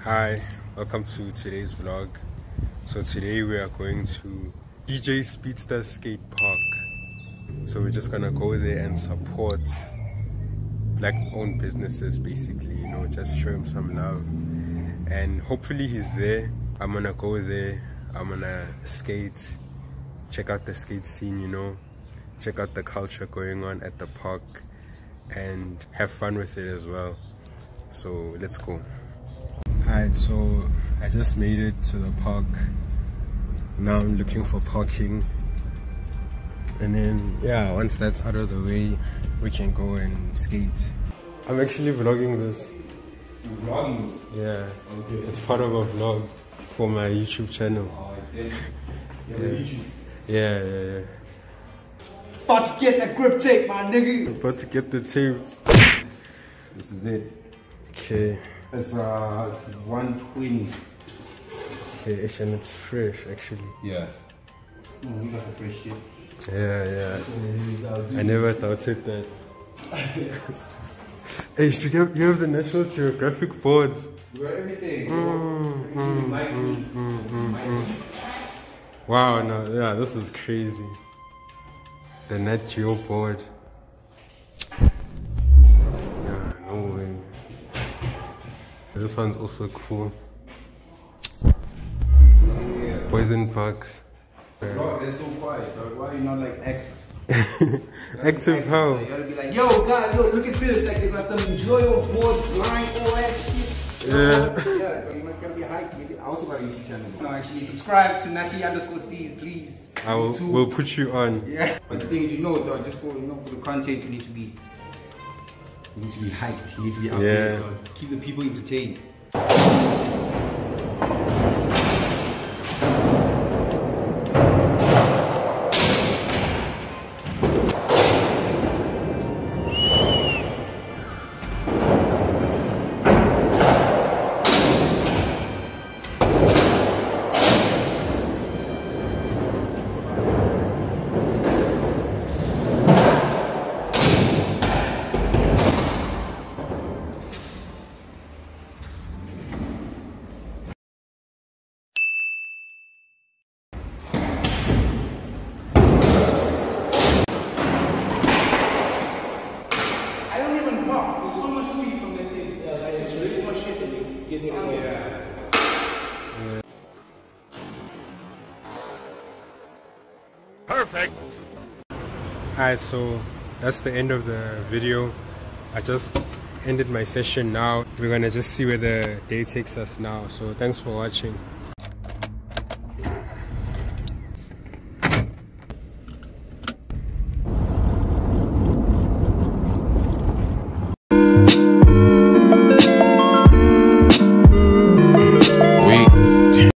Hi, welcome to today's vlog. So today we are going to DJ Speedsta Skate Park. So we're just gonna go there and support black owned businesses basically, you know, just show him some love. And hopefully he's there. I'm gonna go there, I'm gonna skate, check out the skate scene, you know, check out the culture going on at the park and have fun with it as well. So let's go. Alright, so I just made it to the park. Now I'm looking for parking. And then, yeah, once that's out of the way, we can go and skate. I'm actually vlogging this. Vlogging? Yeah. Okay. It's part of a vlog for my YouTube channel. Oh, yeah. Yeah. Yeah, yeah, yeah. It's about to get that grip tape, my nigga. About to get the tape. This is it. Okay. It's uh it's 120. Okay, and it's fresh actually. Yeah. Mm, we got the fresh shit. Yeah, yeah. So it is, uh, I never doubted that. hey, you have, you have the National Geographic boards. We got everything. Mm, Mm, like me. mm, Wow, no, yeah, this is crazy. The Nat Geo board. Yeah, no way. This one's also cool. Poison bugs. Bro, that's so quiet, dog. Why are you not like active? Active how? You gotta be like, yo, guys, yo, look at this. Like, they got some enjoyable boards, line, all that shit. Yeah. yeah, you might gotta be hyped. I also got a YouTube channel. No, actually, subscribe to Nasi underscore Steez, please. I will we'll put you on. Yeah. But the thing is, you know, though, just for you know, for the content, you need to be, you need to be hyped. You need to be out Yeah. there. Keep the people entertained. There. Alright, so that's the end of the video. I just ended my session now. We're gonna just see where the day takes us now. So thanks for watching.